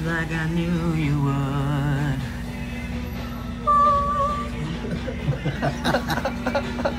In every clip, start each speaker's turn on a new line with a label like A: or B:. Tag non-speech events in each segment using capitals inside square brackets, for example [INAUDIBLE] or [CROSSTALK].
A: like I knew you would. [LAUGHS]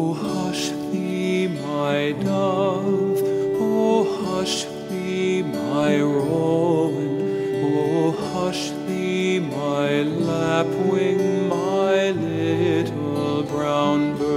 B: O hush thee, my dove, oh, O hush thee, my rowan, oh, O hush thee, my lapwing, my little brown bird.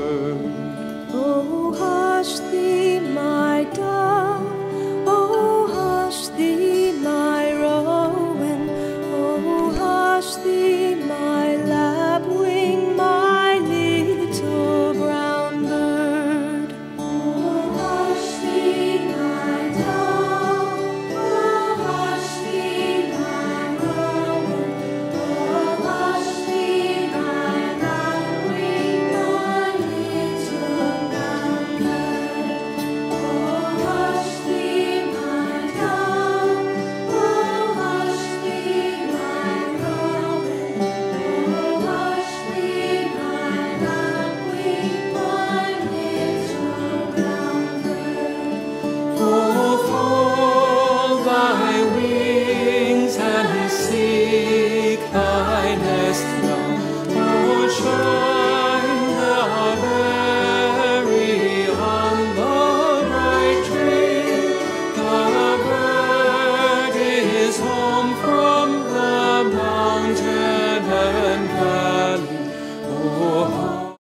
B: see.